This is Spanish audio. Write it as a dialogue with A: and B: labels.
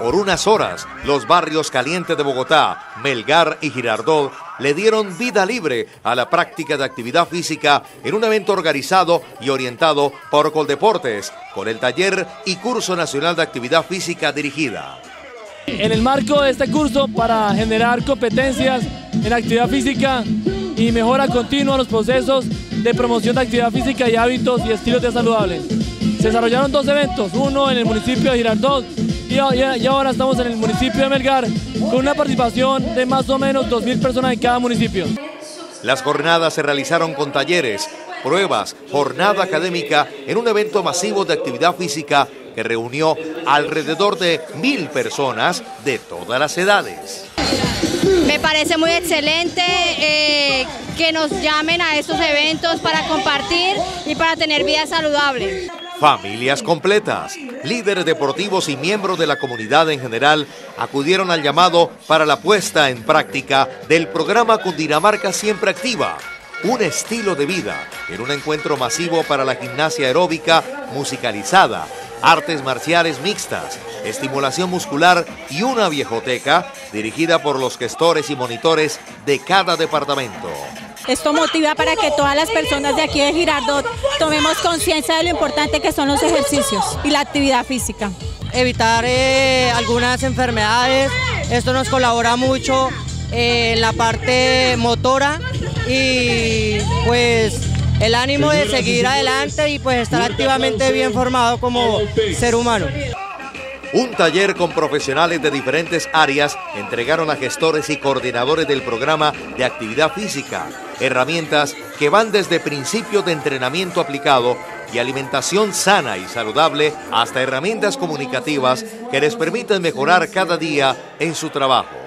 A: Por unas horas, los barrios calientes de Bogotá, Melgar y Girardot le dieron vida libre a la práctica de actividad física en un evento organizado y orientado por Coldeportes, con el taller y curso nacional de actividad física dirigida.
B: En el marco de este curso para generar competencias en actividad física y mejora continua los procesos de promoción de actividad física y hábitos y estilos de saludables. Se desarrollaron dos eventos, uno en el municipio de Girardot y, ahora estamos en el municipio de Melgar con una participación de más o menos 2.000 personas en cada municipio.
A: Las jornadas se realizaron con talleres, pruebas, jornada académica en un evento masivo de actividad física que reunió alrededor de mil personas de todas las edades.
C: Me parece muy excelente eh, que nos llamen a estos eventos para compartir y para tener vida saludable.
A: Familias completas, líderes deportivos y miembros de la comunidad en general acudieron al llamado para la puesta en práctica del programa Cundinamarca Siempre Activa, un estilo de vida en un encuentro masivo para la gimnasia aeróbica musicalizada, artes marciales mixtas, estimulación muscular y una viejoteca dirigida por los gestores y monitores de cada departamento.
D: Esto motiva para que todas las personas de aquí de Girardot tomemos conciencia de lo importante que son los ejercicios y la actividad física.
E: Evitar eh, algunas enfermedades, esto nos colabora mucho eh, en la parte motora y pues el ánimo de seguir adelante y pues estar activamente bien formado como ser humano.
A: Un taller con profesionales de diferentes áreas entregaron a gestores y coordinadores del programa de actividad física herramientas que van desde principios de entrenamiento aplicado y alimentación sana y saludable hasta herramientas comunicativas que les permiten mejorar cada día en su trabajo.